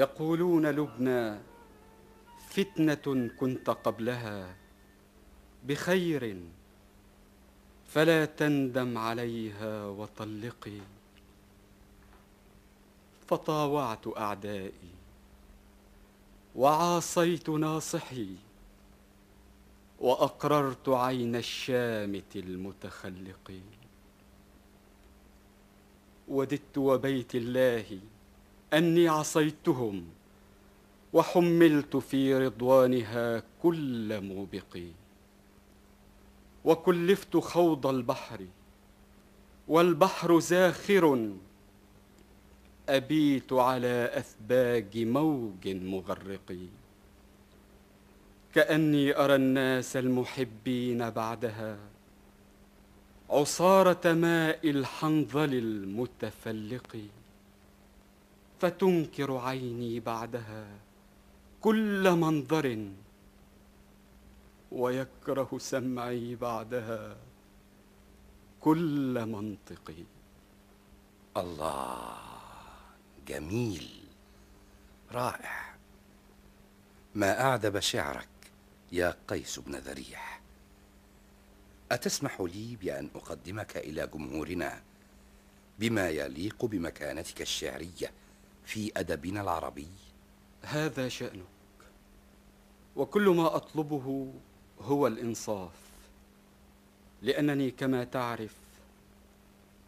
يقولون لبنى فتنة كنت قبلها بخير فلا تندم عليها وطلقي. فطاوعت أعدائي وعاصيت ناصحي وأقررت عين الشامت المتخلق وددت وبيت الله أني عصيتهم وحملت في رضوانها كل موبق وكلفت خوض البحر والبحر زاخر أبيت على أثباج موج مغرق كأني أرى الناس المحبين بعدها عصارة ماء الحنظل المتفلق فتنكر عيني بعدها كل منظر ويكره سمعي بعدها كل منطق الله جميل. رائع. ما أعذب شعرك يا قيس بن ذريح؟ أتسمح لي بأن أقدمك إلى جمهورنا بما يليق بمكانتك الشعرية؟ في أدبنا العربي. هذا شأنك وكل ما أطلبه هو الإنصاف لأنني كما تعرف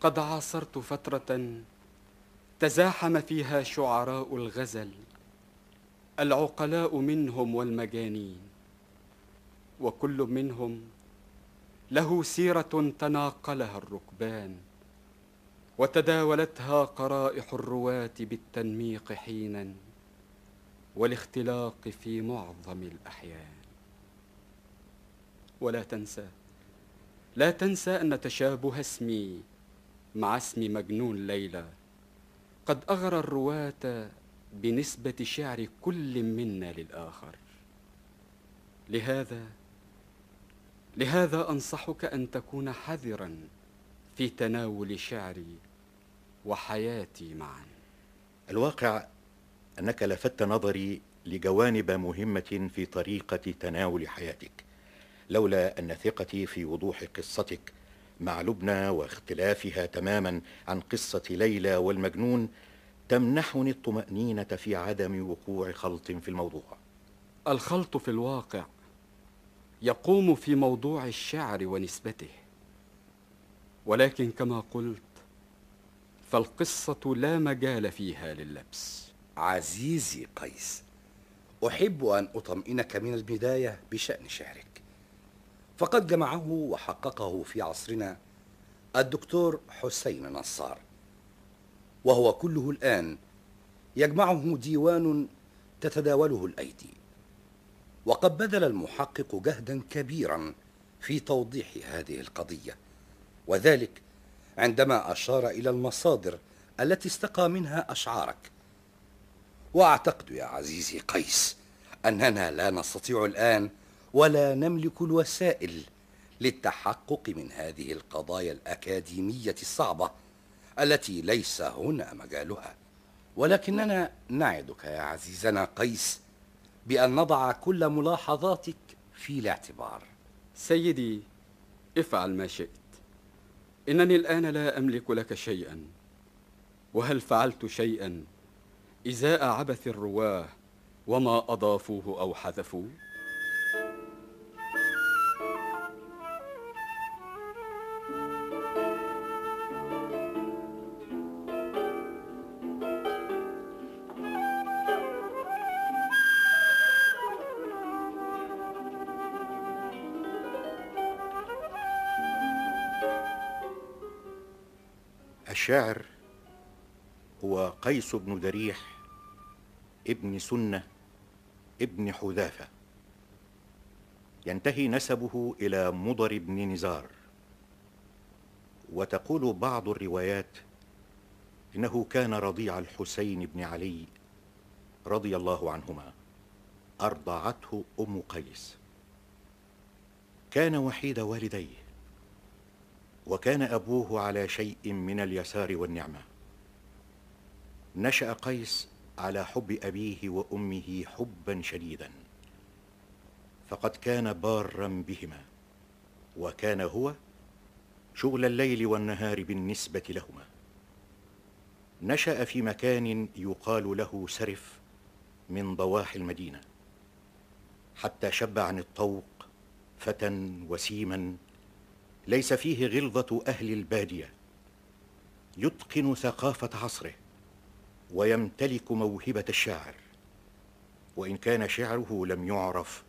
قد عاصرت فترة تزاحم فيها شعراء الغزل العقلاء منهم والمجانين وكل منهم له سيرة تناقلها الركبان. وتداولتها قرائح الرواة بالتنميق حينا والاختلاق في معظم الأحيان. ولا تنسى لا تنسى أن تشابه اسمي مع اسم مجنون ليلى. قد أغرى الرواة بنسبة شعر كل منا للآخر. لهذا لهذا أنصحك أن تكون حذرا في تناول شعري وحياتي معا. الواقع أنك لفت نظري لجوانب مهمة في طريقة تناول حياتك لولا أن ثقتي في وضوح قصتك مع لبنى واختلافها تماما عن قصة ليلى والمجنون تمنحني الطمأنينة في عدم وقوع خلط في الموضوع. الخلط في الواقع يقوم في موضوع الشعر ونسبته. ولكن كما قلت فالقصة لا مجال فيها للبس عزيزي قيس أحب أن أطمئنك من البداية بشأن شعرك. فقد جمعه وحققه في عصرنا الدكتور حسين نصار وهو كله الآن يجمعه ديوان تتداوله الأيدي. وقد بذل المحقق جهدا كبيرا في توضيح هذه القضية. وذلك عندما أشار إلى المصادر التي استقى منها أشعارك. وأعتقد يا عزيزي قيس أننا لا نستطيع الآن ولا نملك الوسائل للتحقق من هذه القضايا الأكاديمية الصعبة التي ليس هنا مجالها. ولكننا نعدك يا عزيزنا قيس بأن نضع كل ملاحظاتك في الاعتبار. سيدي افعل ما شئت. إنني الآن لا أملك لك شيئا. وهل فعلت شيئا إزاء عبث الرواه وما أضافوه أو حذفوه؟ الشاعر هو قيس بن دريح ابن سنة ابن حذافة. ينتهي نسبه إلى مضر بن نزار. وتقول بعض الروايات إنه كان رضيع الحسين بن علي رضي الله عنهما أرضعته أم قيس. كان وحيد والديه. وكان أبوه على شيء من اليسار والنعمة. نشأ قيس على حب أبيه وأمه حبا شديدا. فقد كان بارا بهما وكان هو شغل الليل والنهار بالنسبة لهما. نشأ في مكان يقال له سرف من ضواحي المدينة حتى شب عن الطوق فتى وسيما ليس فيه غلظة أهل البادية. يتقن ثقافة عصره ويمتلك موهبة الشاعر. وإن كان شعره لم يعرف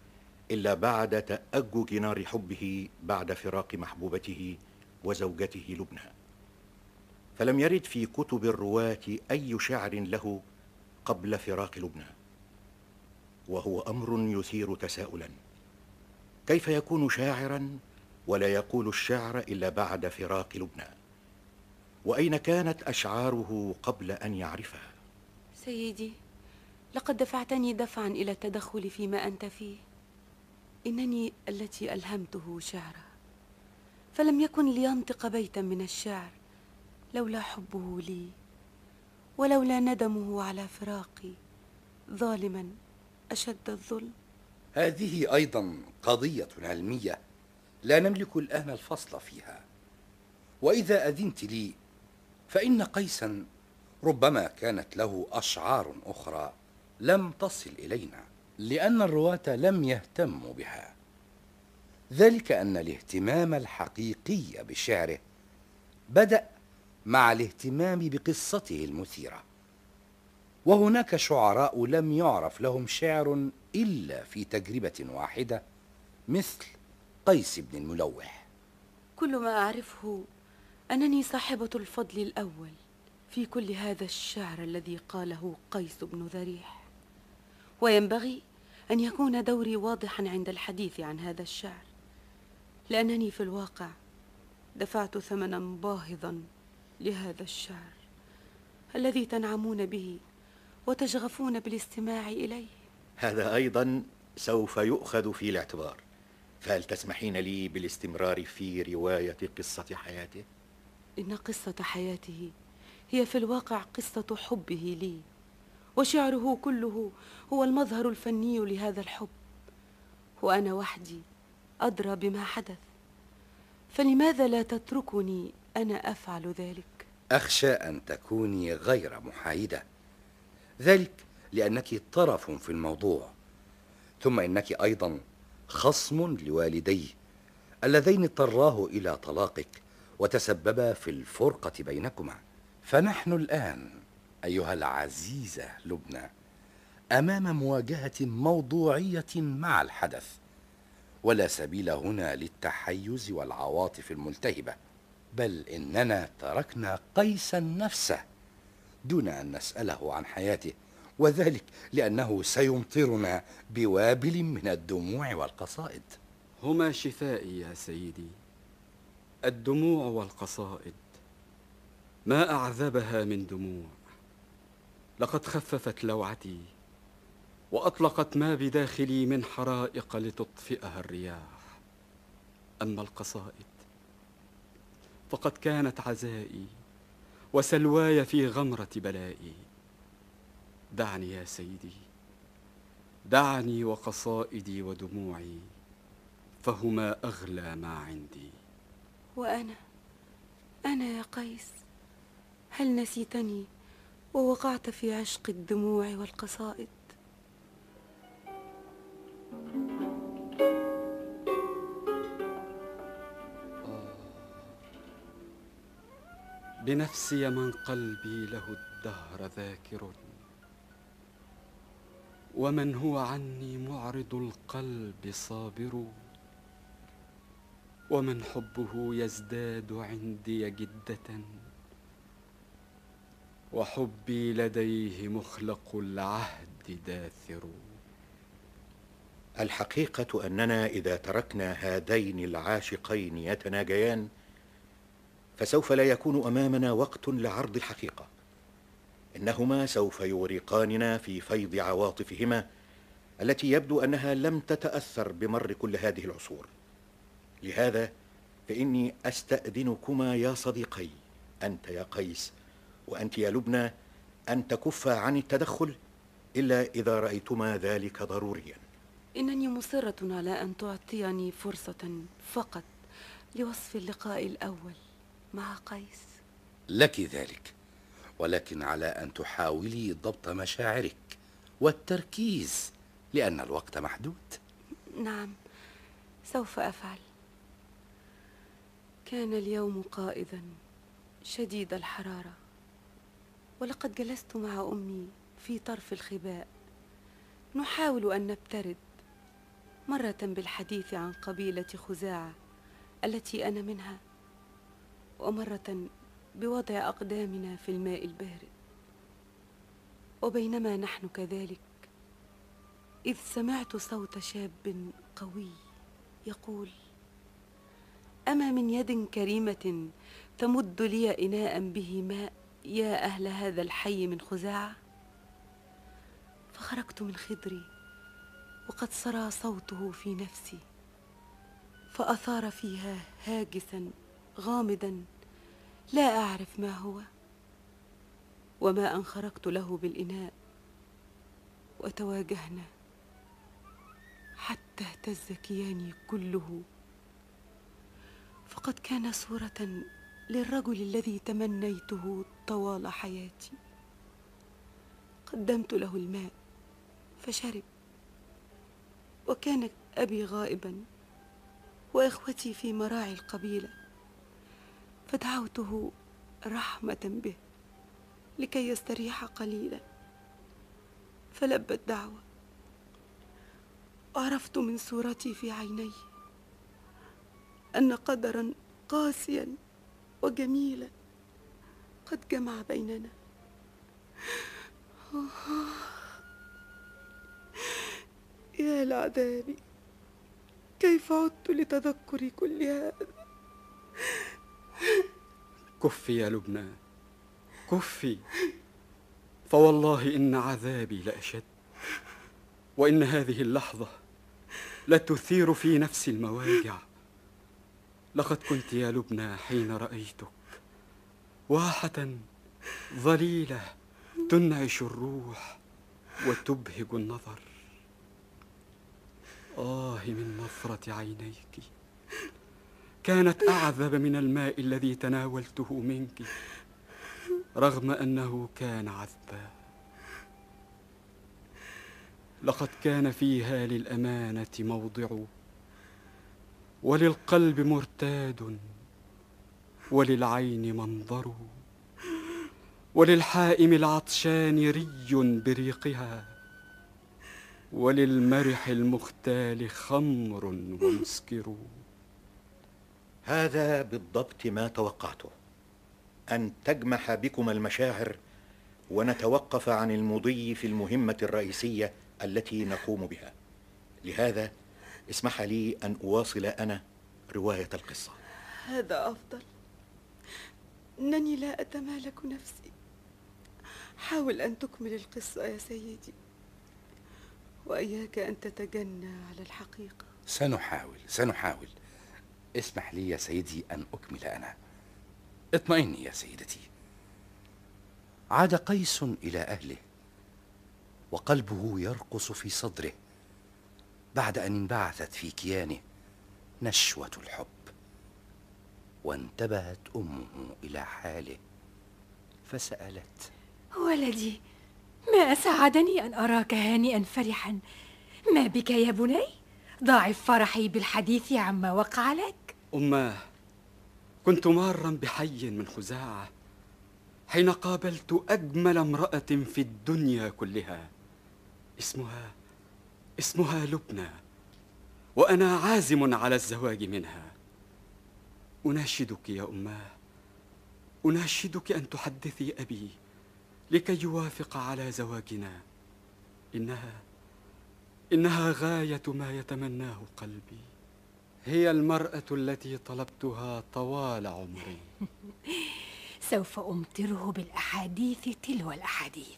إلا بعد تأجج نار حبه بعد فراق محبوبته وزوجته لبنى. فلم يرد في كتب الرواة أي شعر له قبل فراق لبنى. وهو أمر يثير تساؤلا. كيف يكون شاعرا ولا يقول الشعر إلا بعد فراق لبنى وأين كانت أشعاره قبل أن يعرفها؟ سيدي لقد دفعتني دفعا إلى التدخل فيما أنت فيه. إنني التي ألهمته شعره فلم يكن لينطق بيتا من الشعر لولا حبه لي ولولا ندمه على فراقي ظالما أشد الظلم. هذه أيضا قضية علمية. لا نملك الآن الفصل فيها. وإذا أذنت لي فإن قيسا ربما كانت له أشعار أخرى لم تصل إلينا لأن الرواة لم يهتموا بها. ذلك أن الاهتمام الحقيقي بشعره بدأ مع الاهتمام بقصته المثيرة. وهناك شعراء لم يعرف لهم شعر إلا في تجربة واحدة مثل قيس بن الملوح. كل ما أعرفه أنني صاحبة الفضل الأول في كل هذا الشعر الذي قاله قيس بن ذريح. وينبغي أن يكون دوري واضحا عند الحديث عن هذا الشعر لأنني في الواقع دفعت ثمنا باهظا لهذا الشعر الذي تنعمون به وتشغفون بالاستماع إليه. هذا أيضا سوف يؤخذ في الاعتبار. فهل تسمحين لي بالاستمرار في رواية قصة حياته؟ إن قصة حياته هي في الواقع قصة حبه لي وشعره كله هو المظهر الفني لهذا الحب وأنا وحدي أدرى بما حدث. فلماذا لا تتركني أنا أفعل ذلك؟ أخشى أن تكوني غير محايدة. ذلك لأنك طرف في الموضوع ثم إنك أيضا خصم لوالديه اللذين اضطراه إلى طلاقك وتسببا في الفرقة بينكما. فنحن الآن أيها العزيزه لبنى أمام مواجهة موضوعية مع الحدث ولا سبيل هنا للتحيز والعواطف الملتهبة. بل إننا تركنا قيسا نفسه دون أن نسأله عن حياته. وذلك لأنه سيمطرنا بوابل من الدموع والقصائد. هما شفائي يا سيدي. الدموع والقصائد. ما أعذبها من دموع. لقد خففت لوعتي وأطلقت ما بداخلي من حرائق لتطفئها الرياح. أما القصائد فقد كانت عزائي وسلواي في غمرة بلائي. دعني يا سيدي دعني وقصائدي ودموعي فهما أغلى ما عندي. وأنا أنا يا قيس هل نسيتني ووقعت في عشق الدموع والقصائد؟ بنفسي من قلبي له الدهر ذاكر. ومن هو عني معرض القلب صابر. ومن حبه يزداد عندي جدة. وحبي لديه مخلق العهد داثر. الحقيقة أننا إذا تركنا هذين العاشقين يتناجيان فسوف لا يكون أمامنا وقت لعرض الحقيقة. إنهما سوف يغرقاننا في فيض عواطفهما التي يبدو أنها لم تتأثر بمر كل هذه العصور. لهذا فإني أستأذنكما يا صديقي أنت يا قيس وأنت يا لبنى أن تكف عن التدخل إلا إذا رأيتما ذلك ضروريا. إنني مصرة على أن تعطيني فرصة فقط لوصف اللقاء الأول مع قيس. لك ذلك. ولكن على أن تحاولي ضبط مشاعرك والتركيز لأن الوقت محدود. نعم سوف أفعل. كان اليوم قائدا شديد الحرارة ولقد جلست مع أمي في طرف الخباء. نحاول أن نبترد مرة بالحديث عن قبيلة خزاعة التي أنا منها ومرة بوضع أقدامنا في الماء البارد. وبينما نحن كذلك إذ سمعت صوت شاب قوي يقول أما من يد كريمة تمد لي إناء به ماء يا أهل هذا الحي من خزاعة؟ فخرجت من خدري وقد سرى صوته في نفسي فأثار فيها هاجسا غامضا لا أعرف ما هو وما أن خرجت له بالإناء وتواجهنا حتى اهتز كياني كله. فقد كان صورة للرجل الذي تمنيته طوال حياتي. قدمت له الماء فشرب وكان أبي غائبا وإخوتي في مراعي القبيلة. فدعوته رحمة به لكي يستريح قليلا. فلبى الدعوة وعرفت من صورتي في عينيه أن قدرا قاسيا وجميلا قد جمع بيننا. يا لعذابي كيف عدت لتذكر كل هذا؟ كفي يا لبنى كفي. فوالله إن عذابي لأشد وإن هذه اللحظة لتثير في نفسي المواجع. لقد كنت يا لبنى حين رأيتك واحة ظليلة تنعش الروح وتبهج النظر. آه من نظرة عينيك. كانت أعذب من الماء الذي تناولته منك رغم أنه كان عذبا. لقد كان فيها للأمانة موضع وللقلب مرتاد وللعين منظر وللحائم العطشان ري بريقها وللمرح المختال خمر ومسكر. هذا بالضبط ما توقعته. أن تجمح بكم المشاعر ونتوقف عن المضي في المهمة الرئيسية التي نقوم بها. لهذا اسمح لي أن أواصل أنا رواية القصة. هذا أفضل. إنني لا أتمالك نفسي. حاول أن تكمل القصة يا سيدي. وإياك أن تتجنى على الحقيقة. سنحاول سنحاول. اسمح لي يا سيدي أن أكمل أنا. اطمئني يا سيدتي. عاد قيس إلى أهله وقلبه يرقص في صدره بعد أن انبعثت في كيانه نشوة الحب. وانتبهت أمه إلى حاله فسألت ولدي ما أسعدني أن أراك هانئا فرحا؟ ما بك يا بني؟ ضاعف فرحي بالحديث عما وقع لك؟ أماه كنت مارا بحي من خزاعة حين قابلت أجمل امرأة في الدنيا كلها. اسمها اسمها لبنى وأنا عازم على الزواج منها. أناشدك يا أماه أناشدك أن تحدثي أبي لكي يوافق على زواجنا. إنها إنها غاية ما يتمناه قلبي. هي المرأة التي طلبتها طوال عمري. سوف أمطره بالأحاديث تلو الأحاديث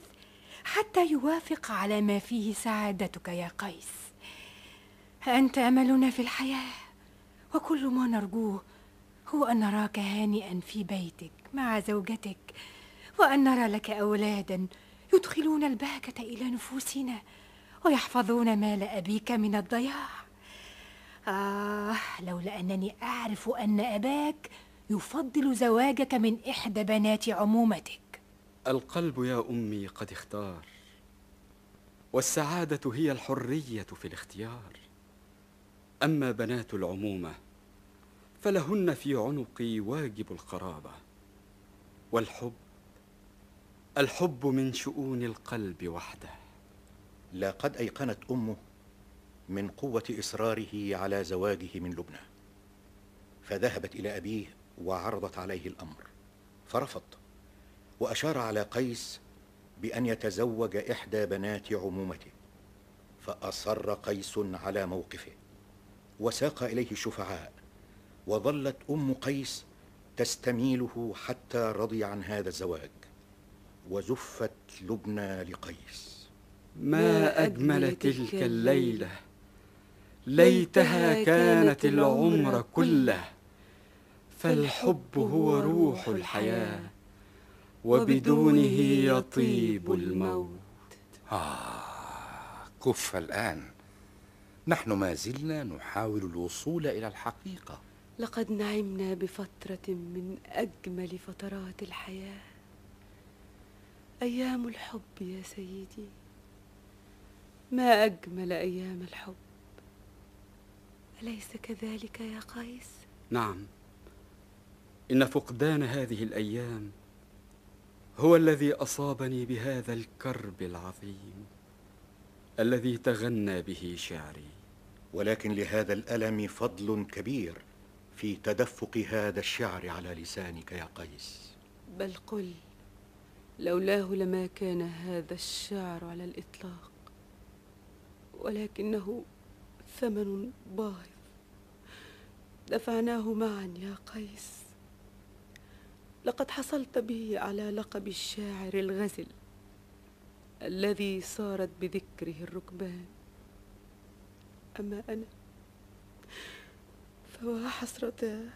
حتى يوافق على ما فيه سعادتك يا قيس. أنت أملنا في الحياة وكل ما نرجوه هو أن نراك هانئا في بيتك مع زوجتك وأن نرى لك أولادا يدخلون البهجة إلى نفوسنا. ويحفظون مال أبيك من الضياع. آه لولا أنني أعرف أن أباك يفضل زواجك من إحدى بنات عمومتك. القلب يا أمي قد اختار والسعادة هي الحرية في الاختيار. أما بنات العمومة فلهن في عنقي واجب القرابة. والحب الحب من شؤون القلب وحده. لقد أيقنت أمه من قوة إصراره على زواجه من لبنى فذهبت إلى أبيه وعرضت عليه الأمر فرفض وأشار على قيس بأن يتزوج إحدى بنات عمومته فأصر قيس على موقفه وساق إليه الشفعاء وظلت أم قيس تستميله حتى رضي عن هذا الزواج وزفت لبنى لقيس. ما أجمل تلك الليلة. ليتها كانت العمر كله. فالحب هو روح الحياة. وبدونه يطيب الموت. آه كف الآن. نحن ما زلنا نحاول الوصول إلى الحقيقة. لقد نعمنا بفترة من أجمل فترات الحياة. أيام الحب يا سيدي. ما أجمل أيام الحب. أليس كذلك يا قيس؟ نعم. إن فقدان هذه الأيام هو الذي أصابني بهذا الكرب العظيم الذي تغنى به شعري. ولكن لهذا الألم فضل كبير في تدفق هذا الشعر على لسانك يا قيس. بل قل لولاه لما كان هذا الشعر على الإطلاق. ولكنه ثمن باهظ. دفعناه معا يا قيس. لقد حصلت به على لقب الشاعر الغزل الذي صارت بذكره الركبان. أما أنا فوا حسرتاه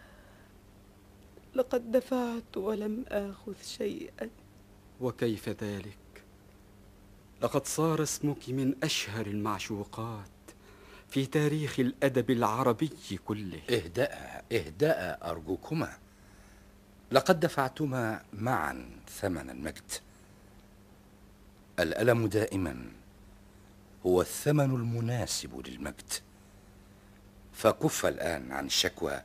لقد دفعت ولم آخذ شيئا. وكيف ذلك؟ لقد صار اسمك من أشهر المعشوقات في تاريخ الأدب العربي كله. اهدأ اهدأ أرجوكما. لقد دفعتما معا ثمن المجد. الألم دائما هو الثمن المناسب للمجد. فكف الآن عن الشكوى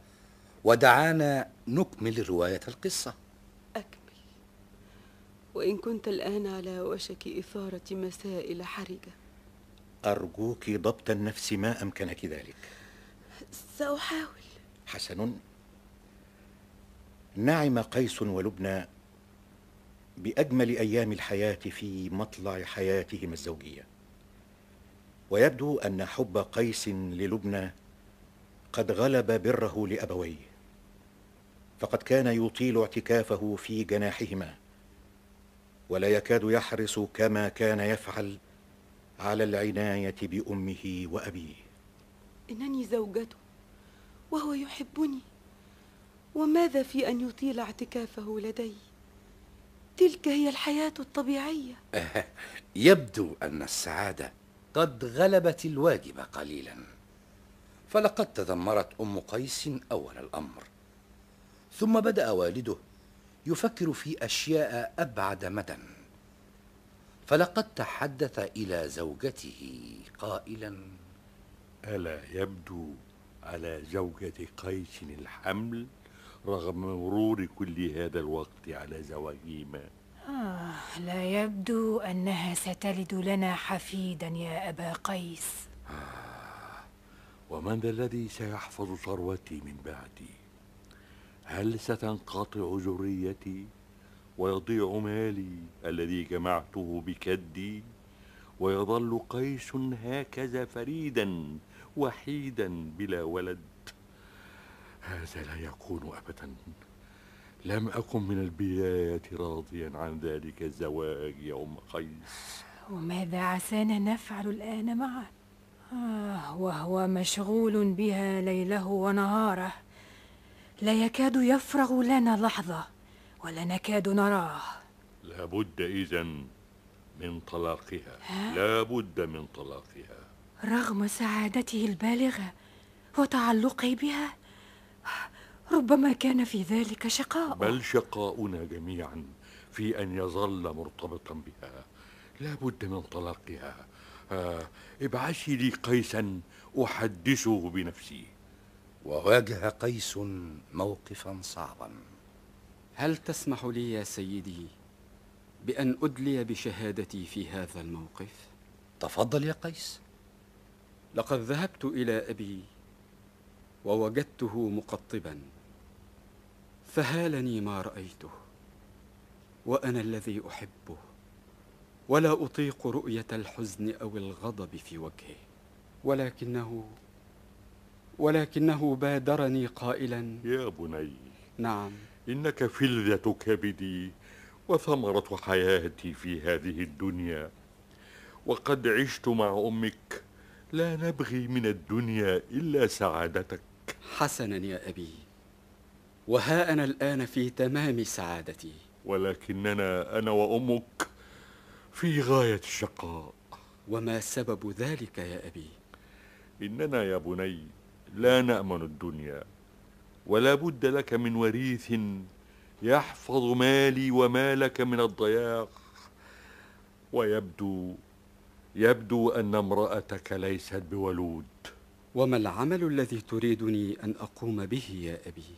ودعانا نكمل رواية القصة. أكمل. وإن كنت الآن على وشك إثارة مسائل حرجة. أرجوك ضبط النفس ما أمكنك ذلك. سأحاول. حسن. نعم قيس ولبنى بأجمل أيام الحياة في مطلع حياتهما الزوجية. ويبدو أن حب قيس للبنى قد غلب بره لأبويه فقد كان يطيل اعتكافه في جناحهما. ولا يكاد يحرص كما كان يفعل على العناية بأمه وأبيه. إنني زوجته وهو يحبني. وماذا في أن يطيل اعتكافه لدي؟ تلك هي الحياة الطبيعية. يبدو أن السعادة قد غلبت الواجب قليلا. فلقد تذمرت أم قيس أول الأمر. ثم بدأ والده يفكر في أشياء أبعد مدى. فلقد تحدث إلى زوجته قائلا ألا يبدو على زوجة قيس الحمل رغم مرور كل هذا الوقت على زواجهما؟ آه لا يبدو أنها ستلد لنا حفيدا يا أبا قيس. ومن ذا الذي سيحفظ ثروتي من بعدي؟ هل ستنقطع ذريتي ويضيع مالي الذي جمعته بكدي؟ ويظل قيس هكذا فريدا وحيدا بلا ولد. هذا لا يكون ابدا. لم أكن من البدايه راضيا عن ذلك الزواج يا ام قيس. وماذا عسانا نفعل الآن معا؟ آه وهو مشغول بها ليله ونهاره. لا يكاد يفرغ لنا لحظة ولا نكاد نراه. لابد إذا من طلاقها. لابد من طلاقها. رغم سعادته البالغة وتعلقه بها ربما كان في ذلك شقاء. بل شقاؤنا جميعا في أن يظل مرتبطا بها. لابد من طلاقها. آه ابعثي لي قيسا أحدثه بنفسي. وواجه قيس موقفا صعبا هل تسمح لي يا سيدي بأن أدلي بشهادتي في هذا الموقف؟ تفضل يا قيس لقد ذهبت إلى أبي ووجدته مقطبا فهالني ما رأيته وأنا الذي أحبه ولا أطيق رؤية الحزن أو الغضب في وجهه ولكنه ولكنه بادرني قائلا. يا بني نعم. إنك فلذة كبدي وثمرة حياتي في هذه الدنيا. وقد عشت مع أمك لا نبغي من الدنيا إلا سعادتك. حسنا يا أبي وها أنا الآن في تمام سعادتي. ولكننا أنا وأمك في غاية الشقاء. وما سبب ذلك يا أبي؟ إننا يا بني لا نأمن الدنيا ولا بد لك من وريث يحفظ مالي ومالك من الضياع ويبدو يبدو أن امرأتك ليست بولود. وما العمل الذي تريدني أن أقوم به يا أبي؟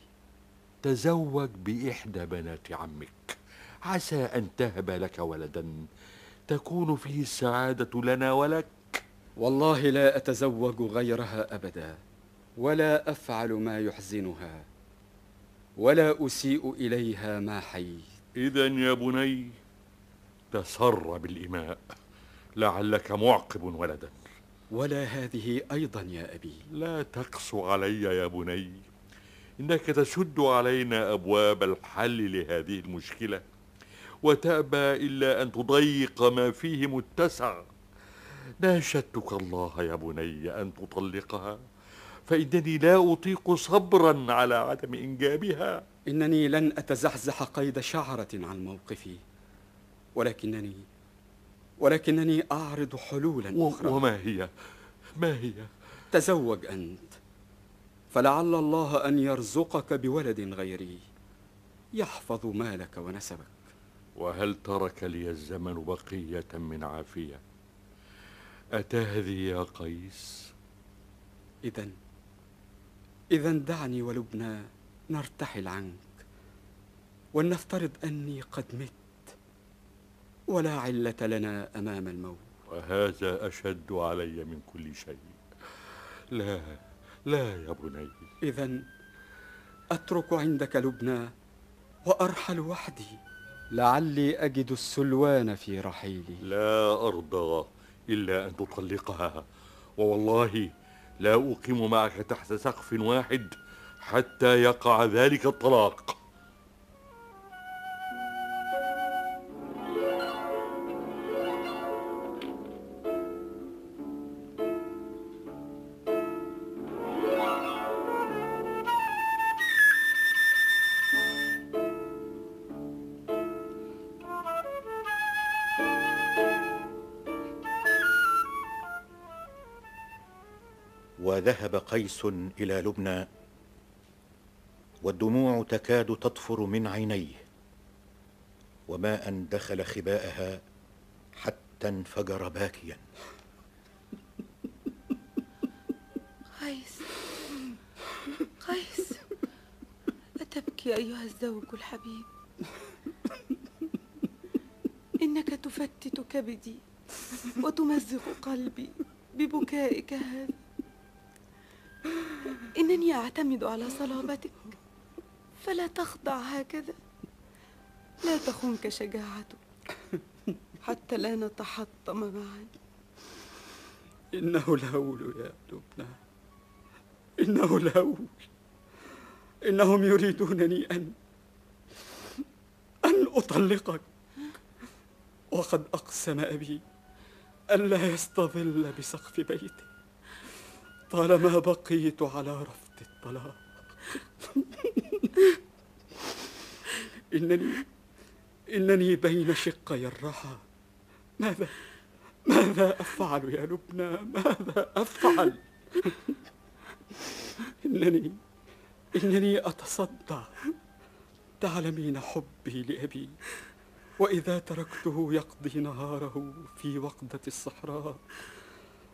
تزوج بإحدى بنات عمك. عسى أن تهب لك ولدا. تكون فيه السعادة لنا ولك. والله لا أتزوج غيرها أبدا. ولا أفعل ما يحزنها ولا أسيء إليها ما حييت. إذا يا بني تسر بالإماء لعلك معقب ولدا ولا هذه أيضا يا أبي. لا تقس علي يا بني إنك تسد علينا أبواب الحل لهذه المشكلة وتأبى إلا أن تضيق ما فيه متسع. ناشدتك الله يا بني أن تطلقها؟ فإنني لا أطيق صبرا على عدم إنجابها. إنني لن أتزحزح قيد شعرة عن موقفي. ولكنني ولكنني أعرض حلولا أخرى. وما هي؟ ما هي؟ تزوج أنت. فلعل الله أن يرزقك بولد غيري. يحفظ مالك ونسبك. وهل ترك لي الزمن بقية من عافية؟ أتهذي يا قيس؟ إذا إذا دعني ولبنى نرتحل عنك ولنفترض أني قد مت ولا علة لنا أمام الموت. وهذا أشد علي من كل شيء. لا لا يا بني. إذا أترك عندك لبنى وأرحل وحدي. لعلي أجد السلوان في رحيلي. لا أرضى إلا أن تطلقها ووالله لا أقيم معك تحت سقف واحد حتى يقع ذلك الطلاق. وذهب قيس إلى لبنى والدموع تكاد تطفر من عينيه وما ان دخل خباءها حتى انفجر باكيا. قيس قيس أتبكي أيها الزوج الحبيب؟ إنك تفتت كبدي وتمزق قلبي ببكائك هذا إنني أعتمد على صلابتك. فلا تخضع هكذا. لا تخنك شجاعتك حتى لا نتحطم معا. إنه الهول يا لبنى إنه الهول إنهم يريدونني أن أن أطلقك. وقد أقسم أبي ألا يستظل بسقف بيته طالما بقيت على رفض الطلاق. إنني إنني بين شقي الرحى. ماذا ماذا أفعل يا لبنى؟ ماذا أفعل؟ إنني إنني أتصدع تعلمين حبي لأبي. وإذا تركته يقضي نهاره في وقدة الصحراء.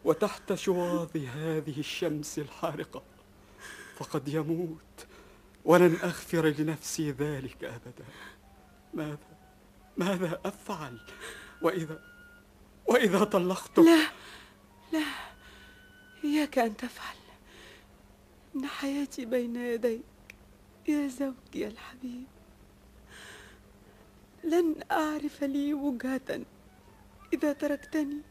وتحت شواظ هذه الشمس الحارقة. فقد يموت. ولن أغفر لنفسي ذلك أبدا. ماذا؟ ماذا أفعل؟ وإذا وإذا طلقته لا لا. إياك أن تفعل. إن حياتي بين يديك يا زوجي الحبيب. لن أعرف لي وجهة إذا تركتني.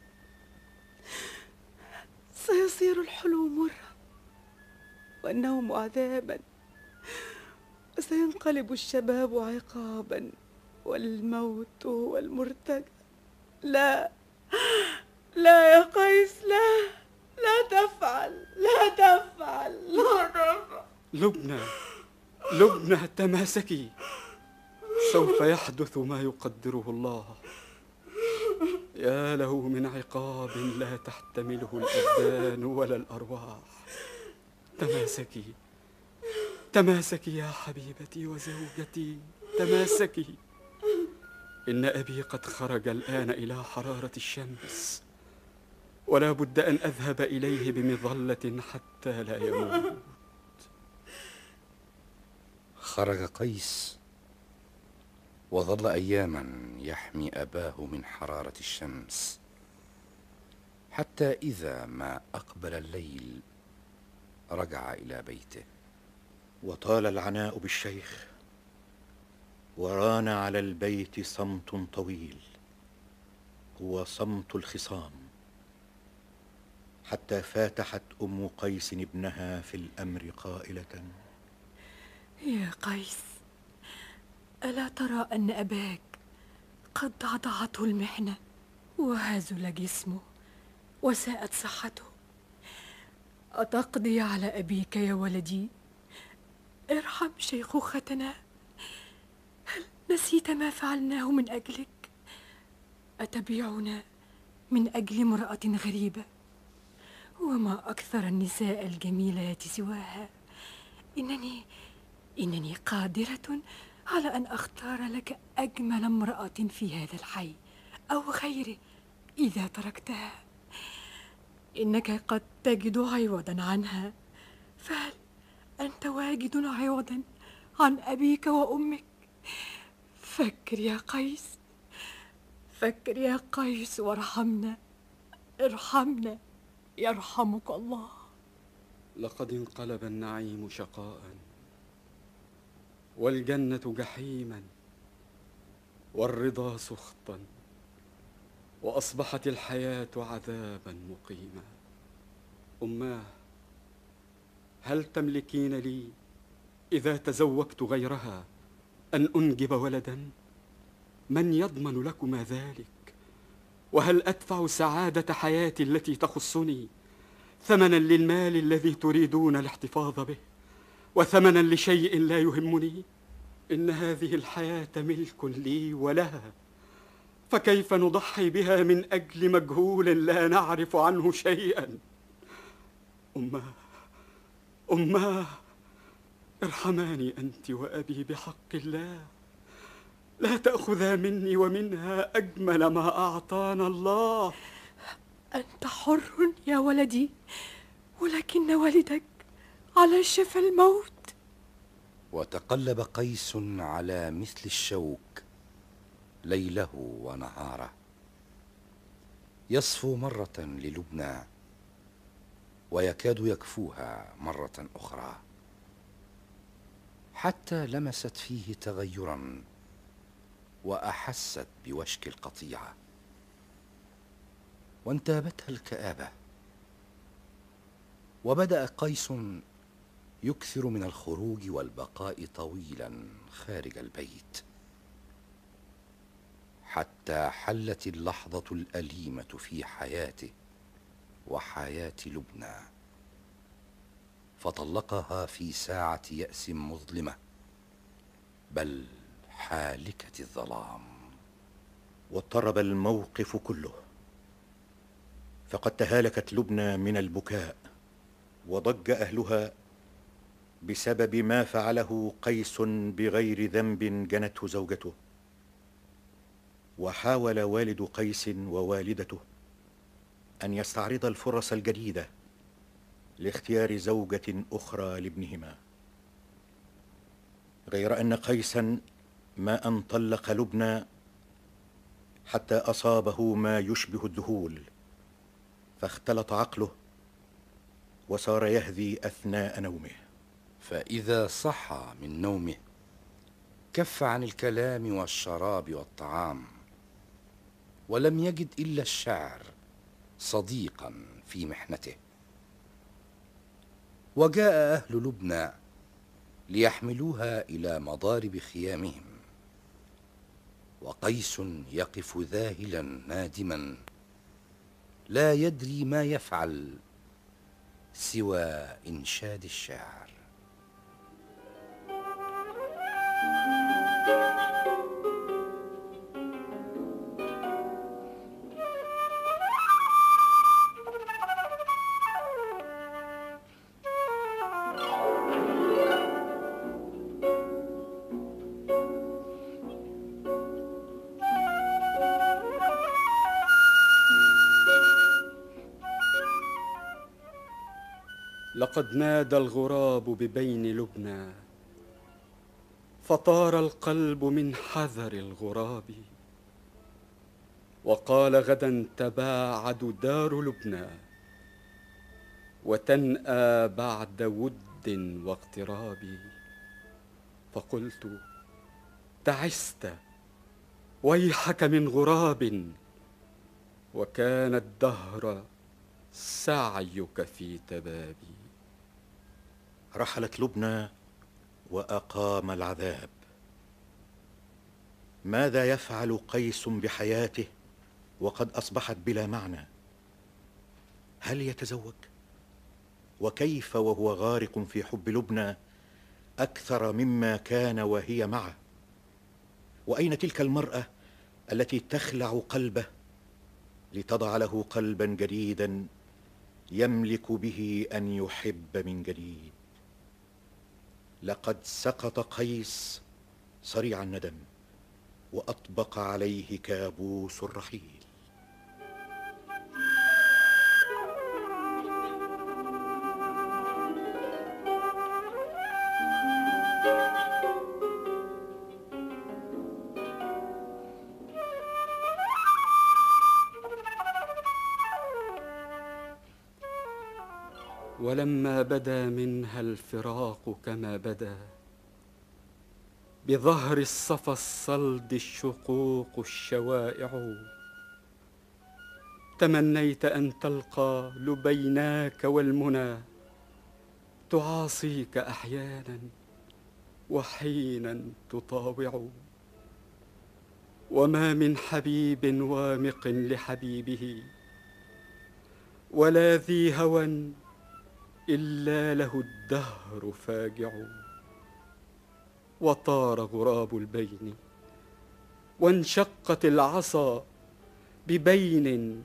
سيصير الحلم مرة والنوم عذابا وسينقلب الشباب عقابا والموت هو المرتجى. لا لا يا قيس لا لا تفعل لا تفعل لا تفعل. لبنى لبنى تماسكي سوف يحدث ما يقدره الله. يا له من عقاب لا تحتمله الأبدان ولا الأرواح. تماسكي تماسكي يا حبيبتي وزوجتي تماسكي. إن أبي قد خرج الآن إلى حرارة الشمس. ولا بد أن أذهب إليه بمظلة حتى لا يموت. خرج قيس. وظل أياما يحمي أباه من حرارة الشمس حتى إذا ما أقبل الليل رجع إلى بيته. وطال العناء بالشيخ وران على البيت صمت طويل هو صمت الخصام. حتى فاتحت أم قيس ابنها في الأمر قائلة. يا قيس ألا ترى أن أباك قد ضعضعته المحنة وهزل جسمه وساءت صحته؟ أتقضي على أبيك يا ولدي؟ ارحم شيخوختنا. هل نسيت ما فعلناه من أجلك؟ أتبيعنا من أجل امرأة غريبة؟ وما أكثر النساء الجميلات سواها؟ إنني إنني قادرة على أن أختار لك أجمل امرأة في هذا الحي أو غيره إذا تركتها. إنك قد تجد عوضا عنها. فهل أنت واجد عوضا عن أبيك وأمك؟ فكر يا قيس فكر يا قيس وارحمنا ارحمنا يرحمك الله. لقد انقلب النعيم شقاء. والجنة جحيما والرضا سخطا وأصبحت الحياة عذابا مقيما. أماه هل تملكين لي إذا تزوجت غيرها أن أنجب ولدا؟ من يضمن لكما ذلك؟ وهل أدفع سعادة حياتي التي تخصني ثمنا للمال الذي تريدون الاحتفاظ به؟ وثمنا لشيء لا يهمني. إن هذه الحياة ملك لي ولها. فكيف نضحي بها من أجل مجهول لا نعرف عنه شيئا؟ اماه اماه ارحماني أنت وأبي بحق الله. لا تأخذا مني ومنها أجمل ما أعطانا الله. أنت حر يا ولدي ولكن والدك على شفا الموت. وتقلب قيس على مثل الشوك ليله ونهاره. يصفو مرة للبنى ويكاد يكفوها مرة أخرى. حتى لمست فيه تغيرا وأحست بوشك القطيعه وانتابتها الكآبة. وبدأ قيس يكثر من الخروج والبقاء طويلا خارج البيت. حتى حلت اللحظة الأليمة في حياته وحياة لبنى. فطلقها في ساعة يأس مظلمة. بل حالكة الظلام. واضطرب الموقف كله. فقد تهالكت لبنى من البكاء وضج أهلها بسبب ما فعله قيس بغير ذنب جنته زوجته. وحاول والد قيس ووالدته أن يستعرض الفرص الجديدة لاختيار زوجة أخرى لابنهما. غير أن قيسا ما أن طلق لبنى حتى أصابه ما يشبه الذهول فاختلط عقله وصار يهذي أثناء نومه. فإذا صحى من نومه كف عن الكلام والشراب والطعام ولم يجد إلا الشعر صديقا في محنته. وجاء أهل لبنى ليحملوها إلى مضارب خيامهم. وقيس يقف ذاهلا نادما لا يدري ما يفعل سوى إنشاد الشعر. لقد نادى الغراب ببين لبنى فطار القلب من حذر الغراب. وقال غدا تباعد دار لبنى وتنأى بعد ود واقتراب. فقلت تعست ويحك من غراب. وكان الدهر سعيك في تبابي رحلت لبنى وأقام العذاب. ماذا يفعل قيس بحياته وقد أصبحت بلا معنى؟ هل يتزوج؟ وكيف وهو غارق في حب لبنى أكثر مما كان وهي معه؟ وأين تلك المرأة التي تخلع قلبه لتضع له قلبا جديدا يملك به أن يحب من جديد؟ لقد سقط قيس صريع الندم وأطبق عليه كابوس الرحيل بدا منها الفراق كما بدا. بظهر الصفا الصلد الشقوق الشوائع. تمنيت أن تلقى لبيناك والمنى. تعاصيك أحيانا وحينا تطاوع. وما من حبيب وامق لحبيبه. ولا ذي هوى إلا له الدهر فاجع. وطار غراب البين وانشقت العصا ببين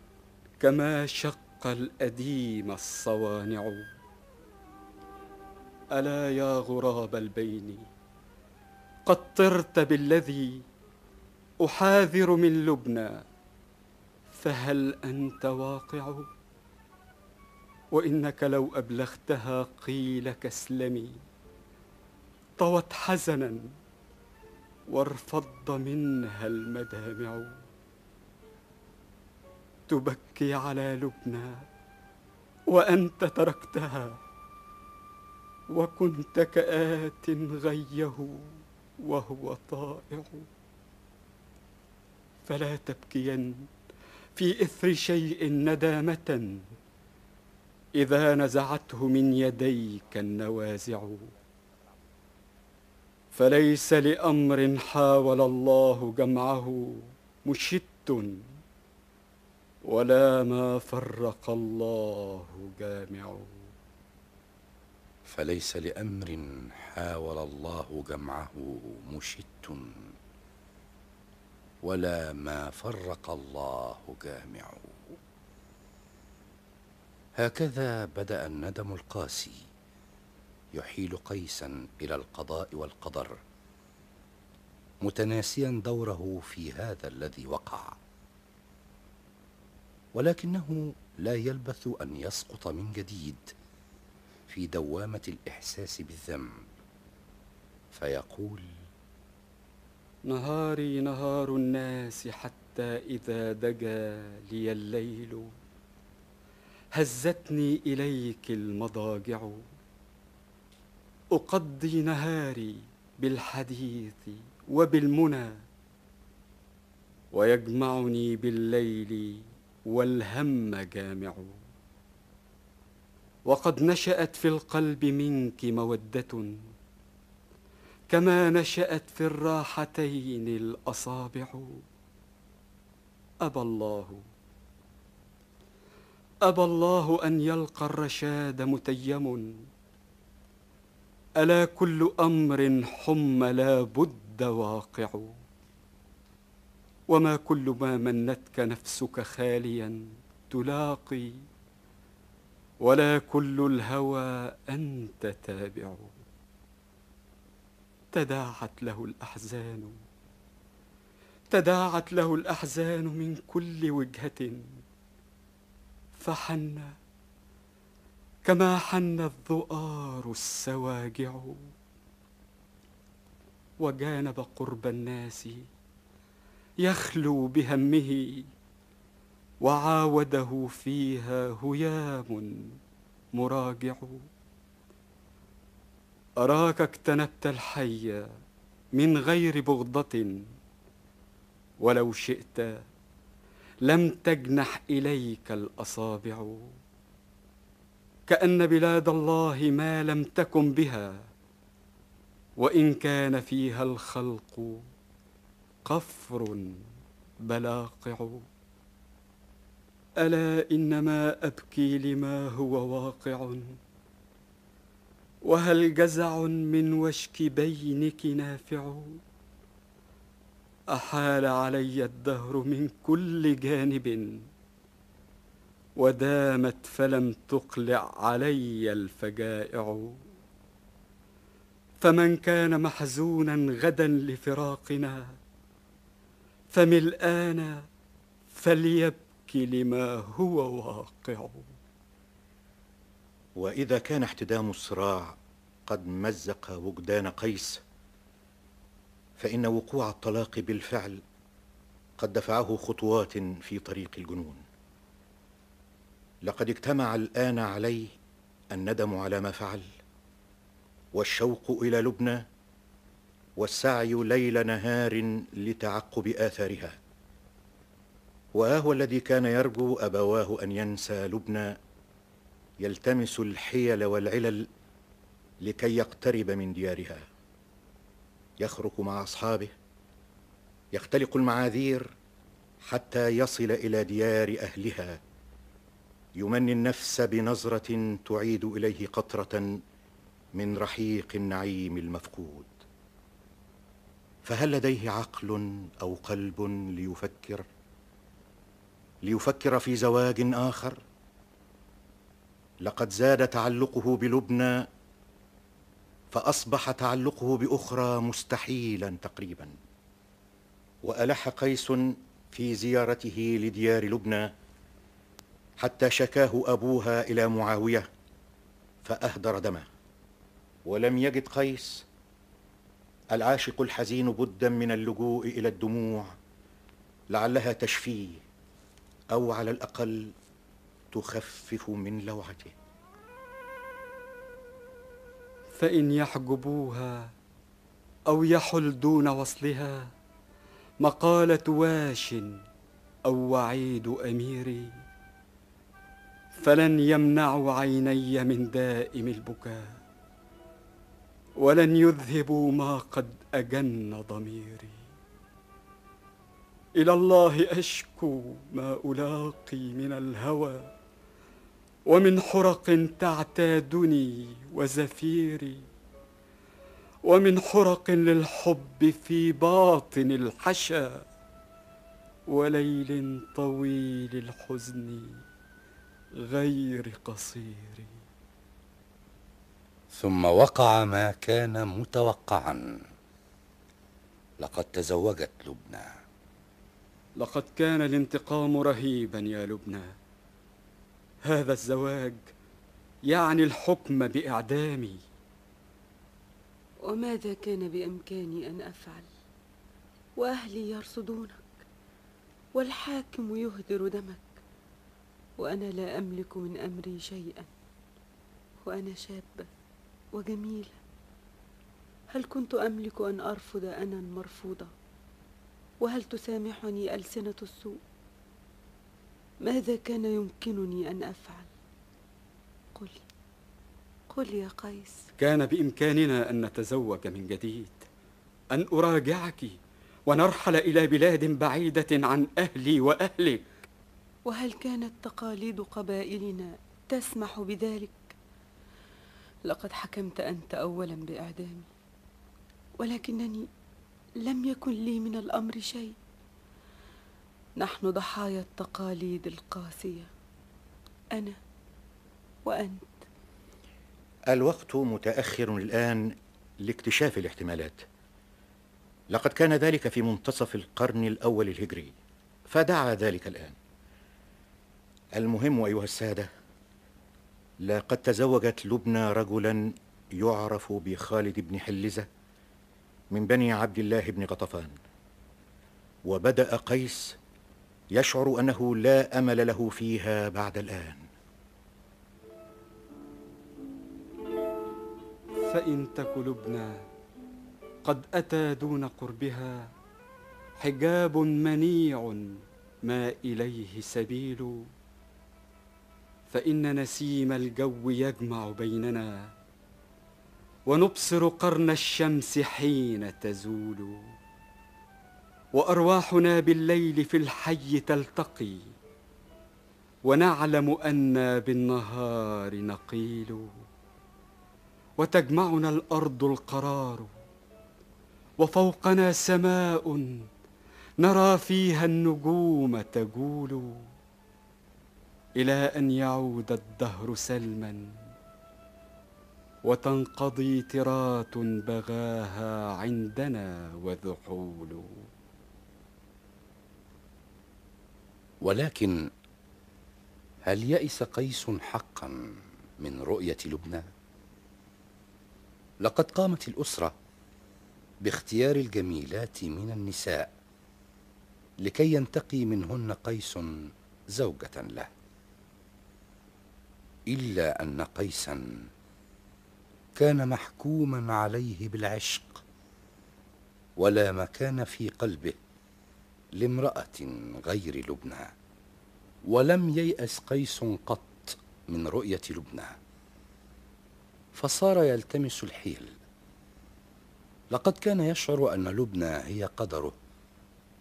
كما شق الأديم الصوانع. ألا يا غراب البين قد طرت بالذي أحاذر من لبنى فهل أنت واقع؟ وإنك لو أبلغتها قيل كاسلمي طوت حزنا وارفض منها المدامع. تبكي على لبنى وأنت تركتها وكنت كآت غيه وهو طائع. فلا تبكين في إثر شيء ندامة. إذا نزعته من يديك النوازع. فليس لأمر حاول الله جمعه مشت ولا ما فرق الله جامع. فليس لأمر حاول الله جمعه مشت ولا ما فرق الله جامع. هكذا بدأ الندم القاسي. يحيل قيسا إلى القضاء والقدر متناسيا دوره في هذا الذي وقع. ولكنه لا يلبث أن يسقط من جديد في دوامة الإحساس بالذنب. فيقول نهاري نهار الناس حتى إذا دجا لي الليل. هزتني إليك المضاجع. أقضي نهاري بالحديث وبالمنى ويجمعني بالليل والهم جامع. وقد نشأت في القلب منك مودة كما نشأت في الراحتين الأصابع. أبى الله أبى الله أن يلقى الرشاد متيم. ألا كل أمر حم لا بد واقع. وما كل ما منتك نفسك خاليا تلاقي. ولا كل الهوى أنت تابع. تداعت له الأحزان. تداعت له الأحزان من كل وجهة. فحن كما حن الذؤار السواجع. وجانب قرب الناس يخلو بهمه وعاوده فيها هيام مراجع. أراك اجتنبت الحي من غير بغضة ولو شئت لم تجنح إليك الأصابع. كأن بلاد الله ما لم تكن بها وإن كان فيها الخلق قفر بلاقع. ألا إنما أبكي لما هو واقع؟ وهل جزع من وشك بينك نافع؟ أحال علي الدهر من كل جانب ودامت فلم تقلع علي الفجائع. فمن كان محزونا غدا لفراقنا فملآن فليبكي لما هو واقع. وإذا كان احتدام الصراع قد مزق وجدان قيس. فإن وقوع الطلاق بالفعل قد دفعه خطوات في طريق الجنون. لقد اجتمع الآن عليه الندم على ما فعل والشوق إلى لبنى والسعي ليل نهار لتعقب آثارها. وها هو الذي كان يرجو أبواه أن ينسى لبنى يلتمس الحيل والعلل لكي يقترب من ديارها. يخرق مع أصحابه يختلق المعاذير حتى يصل إلى ديار أهلها. يمني النفس بنظرة تعيد إليه قطرة من رحيق النعيم المفقود. فهل لديه عقل أو قلب ليفكر؟ ليفكر في زواج آخر؟ لقد زاد تعلقه بلبنى فأصبح تعلقه بأخرى مستحيلا تقريبا. وألح قيس في زيارته لديار لبنى حتى شكاه أبوها إلى معاوية فأهدر دمه. ولم يجد قيس العاشق الحزين بدا من اللجوء إلى الدموع لعلها تشفيه أو على الأقل تخفف من لوعته. فإن يحجبوها أو يحل دون وصلها مقالة واش أو وعيد أميري فلن يمنعوا عيني من دائم البكاء ولن يذهبوا ما قد أجن ضميري. إلى الله أشكو ما ألاقي من الهوى ومن حرق تعتادني وزفيري. ومن حرق للحب في باطن الحشا. وليل طويل الحزن غير قصير. ثم وقع ما كان متوقعا. لقد تزوجت لبنى. لقد كان الانتقام رهيبا يا لبنى. هذا الزواج يعني الحكم بإعدامي. وماذا كان بإمكاني أن أفعل؟ وأهلي يرصدونك والحاكم يهدر دمك وأنا لا أملك من أمري شيئا وأنا شابة وجميلة. هل كنت أملك أن أرفض أنا مرفوضه وهل تسامحني ألسنة السوء؟ ماذا كان يمكنني أن أفعل؟ قل قل يا قيس. كان بإمكاننا أن نتزوج من جديد أن أراجعك ونرحل إلى بلاد بعيدة عن أهلي وأهلك. وهل كانت تقاليد قبائلنا تسمح بذلك؟ لقد حكمت أنت اولا بإعدامي ولكنني لم يكن لي من الأمر شيء. نحن ضحايا التقاليد القاسية. أنا وأنت. الوقت متأخر الآن لاكتشاف الاحتمالات. لقد كان ذلك في منتصف القرن الأول الهجري فدعا ذلك الآن. المهم أيها السادة لقد تزوجت لبنى رجلا يعرف بخالد بن حلزة من بني عبد الله بن غطفان وبدأ قيس يشعر أنه لا أمل له فيها بعد الآن. فإن تك لبنى قد أتى دون قربها حجاب منيع ما إليه سبيل. فإن نسيم الجو يجمع بيننا ونبصر قرن الشمس حين تزول. وأرواحنا بالليل في الحي تلتقي ونعلم أنا بالنهار نقيل وتجمعنا الأرض القرار وفوقنا سماء نرى فيها النجوم تجول إلى أن يعود الدهر سلما وتنقضي ترات بغاها عندنا وذحول. ولكن هل يئس قيس حقا من رؤية لبنى لقد قامت الأسرة باختيار الجميلات من النساء لكي ينتقي منهن قيس زوجة له. إلا أن قيسا كان محكوما عليه بالعشق ولا مكان في قلبه لامرأة غير لبنى ولم ييأس قيس قط من رؤية لبنى. فصار يلتمس الحيل. لقد كان يشعر أن لبنى هي قدره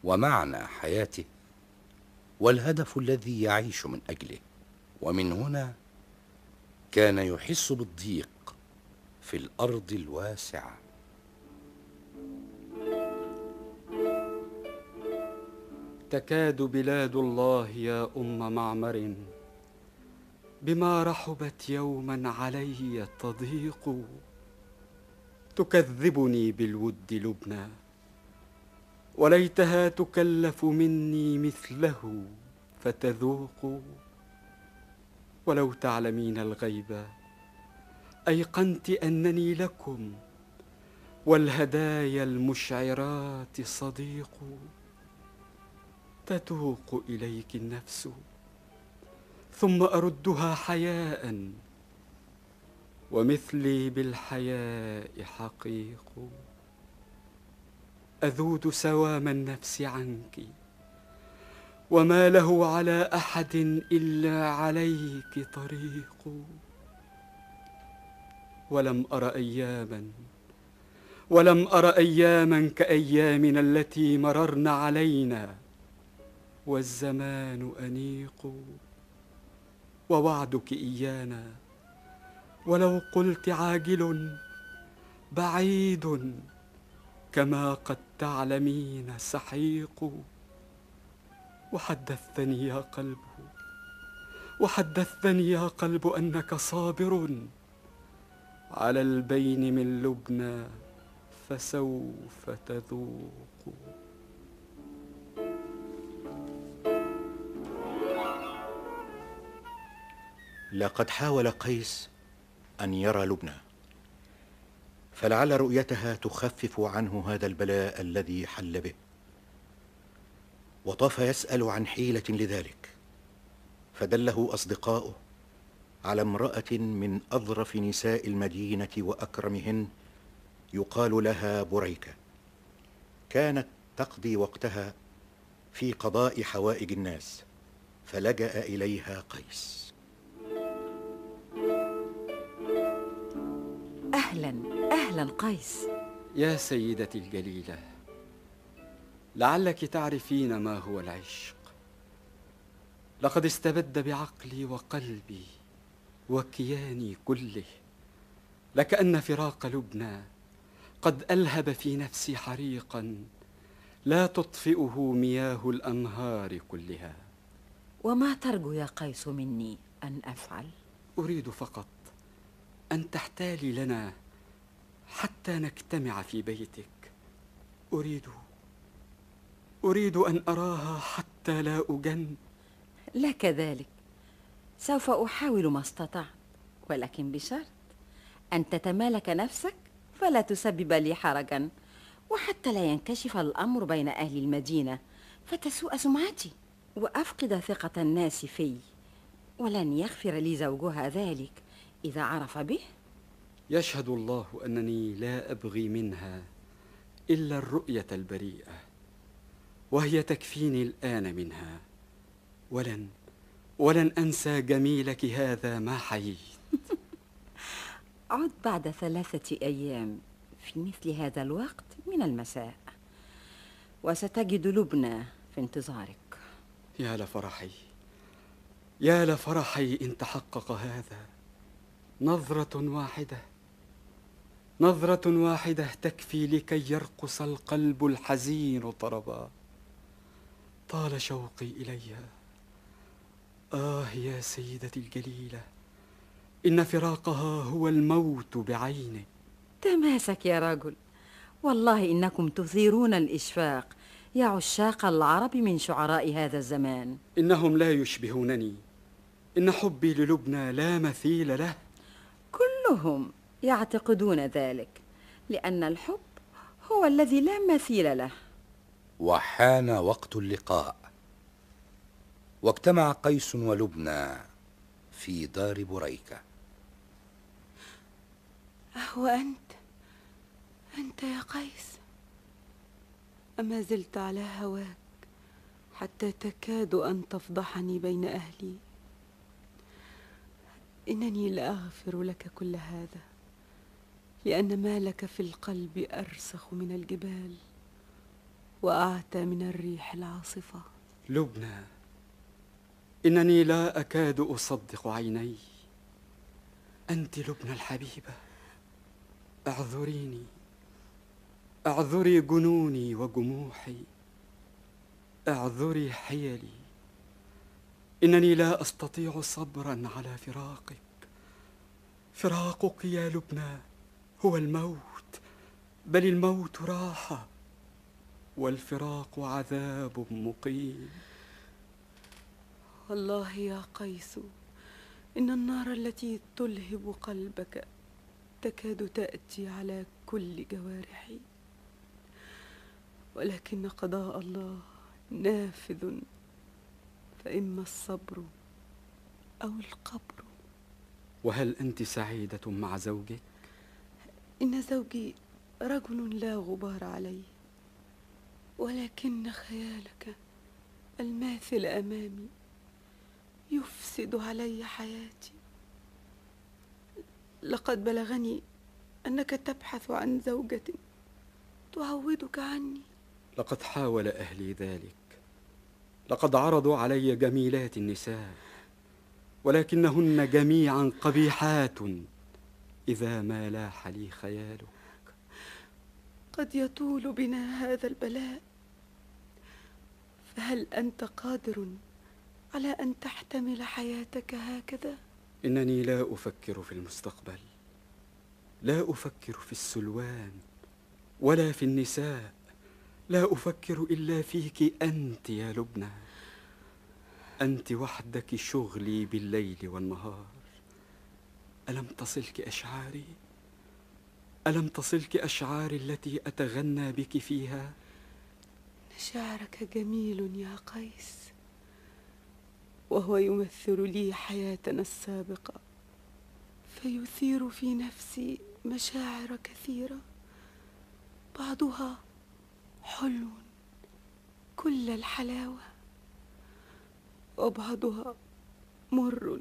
ومعنى حياته والهدف الذي يعيش من أجله. ومن هنا كان يحس بالضيق في الأرض الواسعة. تكاد بلاد الله يا أم معمر. بما رحبت يوما علي تضيق تكذبني بالود لبنى. وليتها تكلف مني مثله فتذوق. ولو تعلمين الغيب أيقنت أنني لكم والهدايا المشعرات صديق. تتوق إليك النفس. ثم أردها حياء. ومثلي بالحياء حقيق. أذود سوام النفس عنك. وما له على أحد إلا عليك طريق. ولم أر اياما. ولم أر اياما كأيامنا التي مررن علينا. والزمان أنيق ووعدك إيانا ولو قلت عاجل بعيد كما قد تعلمين سحيق وحدثتني يا قلب وحدثتني يا قلب أنك صابر على البين من لبنى فسوف تذوق لقد حاول قيس أن يرى لبنى. فلعل رؤيتها تخفف عنه هذا البلاء الذي حل به. وطاف يسأل عن حيلة لذلك. فدله أصدقاؤه على امرأة من أظرف نساء المدينة وأكرمهن يقال لها بريكة. كانت تقضي وقتها في قضاء حوائج الناس فلجأ إليها قيس. أهلا أهلا قيس. يا سيدتي الجليلة لعلك تعرفين ما هو العشق. لقد استبد بعقلي وقلبي وكياني كله. لكأن فراق لبنى قد ألهب في نفسي حريقا لا تطفئه مياه الأنهار كلها. وما ترجو يا قيس مني أن أفعل؟ أريد فقط أن تحتالي لنا حتى نجتمع في بيتك. أريد أريد أن أراها حتى لا أجن. لا كذلك. سوف أحاول ما استطعت ولكن بشرط أن تتمالك نفسك فلا تسبب لي حرجا وحتى لا ينكشف الأمر بين أهل المدينة فتسوء سمعتي وأفقد ثقة الناس في ولن يغفر لي زوجها ذلك إذا عرف به. يشهد الله أنني لا أبغي منها إلا الرؤية البريئة وهي تكفيني الآن منها. ولن ولن أنسى جميلك هذا ما حييت. عد بعد ثلاثة أيام في مثل هذا الوقت من المساء وستجد لبنى في انتظارك. يا لفرحي يا لفرحي إن تحقق هذا نظرة واحدة. نظرة واحدة تكفي لكي يرقص القلب الحزين طربا. طال شوقي إليها. آه يا سيدتي الجليلة إن فراقها هو الموت بعينه. تماسك يا رجل. والله إنكم تثيرون الإشفاق. يا عشاق العرب من شعراء هذا الزمان. إنهم لا يشبهونني. إن حبي للبنى لا مثيل له. كلهم. يعتقدون ذلك لأن الحب هو الذي لا مثيل له. وحان وقت اللقاء. واجتمع قيس ولبنى في دار بريكة. أهو أنت. أنت يا قيس. أما زلت على هواك حتى تكاد أن تفضحني بين أهلي. إنني لأغفر لك كل هذا. لأن ما لك في القلب أرسخ من الجبال وأعتى من الريح العاصفة. لبنى إنني لا أكاد أصدق عيني. أنت لبنى الحبيبة أعذريني أعذري جنوني وجموحي أعذري حيلي. إنني لا أستطيع صبرا على فراقك. فراقك يا لبنى هو الموت بل الموت راحة والفراق عذاب مقيم. والله يا قيس إن النار التي تلهب قلبك تكاد تأتي على كل جوارحي ولكن قضاء الله نافذ فإما الصبر أو القبر. وهل أنت سعيدة مع زوجك؟ إن زوجي رجل لا غبار عليه ولكن خيالك الماثل أمامي يفسد علي حياتي. لقد بلغني أنك تبحث عن زوجة تعوضك عني. لقد حاول أهلي ذلك. لقد عرضوا علي جميلات النساء ولكنهن جميعا قبيحات. إذا ما لاح لي خيالك. قد يطول بنا هذا البلاء. فهل أنت قادر على أن تحتمل حياتك هكذا؟ إنني لا أفكر في المستقبل. لا أفكر في السلوان ولا في النساء. لا أفكر إلا فيك أنت يا لبنى. أنت وحدك شغلي بالليل والنهار. ألم تصلك اشعاري ألم تصلك اشعاري التي أتغنى بك فيها؟ شعرك جميل يا قيس وهو يمثل لي حياتنا السابقة فيثير في نفسي مشاعر كثيرة بعضها حلو كل الحلاوة وبعضها مر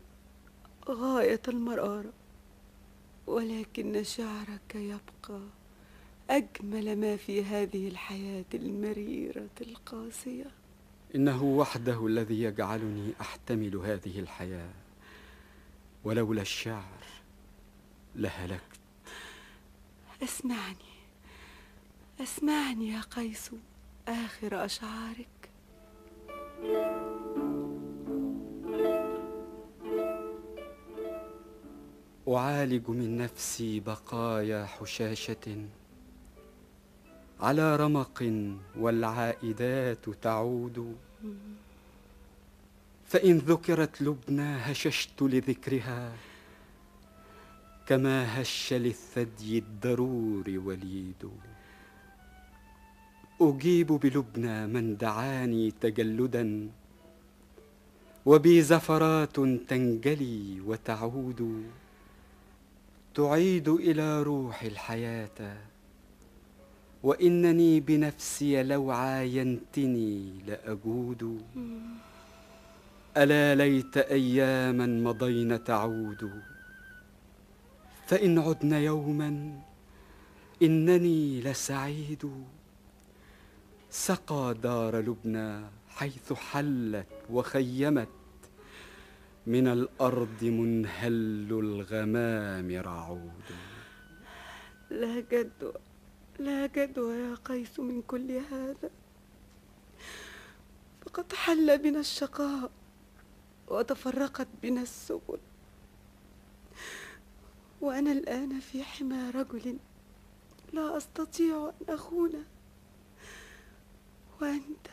غاية المراره ولكن شعرك يبقى أجمل ما في هذه الحياة المريرة القاسية. إنه وحده الذي يجعلني أحتمل هذه الحياة. ولولا الشعر لهلكت. اسمعني اسمعني يا قيس آخر أشعارك. أعالج من نفسي بقايا حشاشة. على رمق والعائدات تعود. فإن ذكرت لبنى هششت لذكرها. كما هش للثدي الضرور وليد. أجيب بلبنى من دعاني تجلدا. وبي زفرات تنجلي وتعود. تعيد إلى روحي الحياة. وإنني بنفسي لو عاينتني لأجود. ألا ليت أياما مضين تعود. فإن عدن يوما إنني لسعيد. سقى دار لبنى حيث حلت وخيمت. من الأرض منهل الغمام رعود. لا جدوى لا جدوى يا قيس من كل هذا. فقد حل بنا الشقاء وتفرقت بنا السبل. وأنا الآن في حمى رجل لا أستطيع أن اخونه وأنت